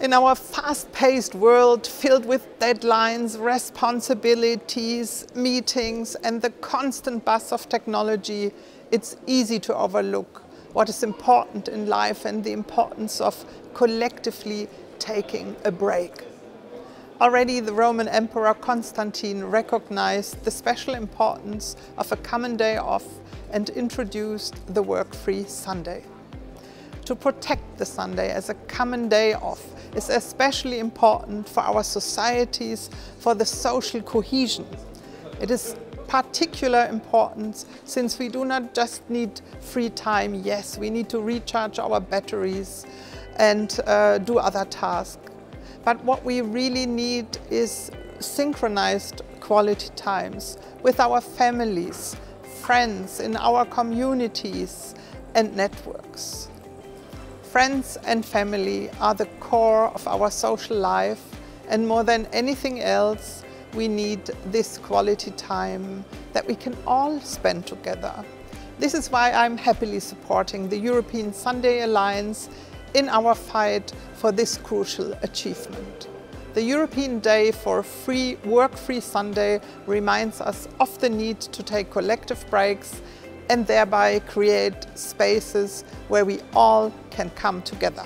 In our fast-paced world filled with deadlines, responsibilities, meetings and the constant buzz of technology, it's easy to overlook what is important in life and the importance of collectively taking a break. Already the Roman Emperor Constantine recognized the special importance of a common day off and introduced the work-free Sunday. To protect the Sunday as a common day off is especially important for our societies, for the social cohesion. It is particular importance since we do not just need free time, yes, we need to recharge our batteries and uh, do other tasks. But what we really need is synchronized quality times with our families, friends, in our communities and networks. Friends and family are the core of our social life and more than anything else, we need this quality time that we can all spend together. This is why I'm happily supporting the European Sunday Alliance in our fight for this crucial achievement. The European Day for Free Work-Free Sunday reminds us of the need to take collective breaks and thereby create spaces where we all can come together.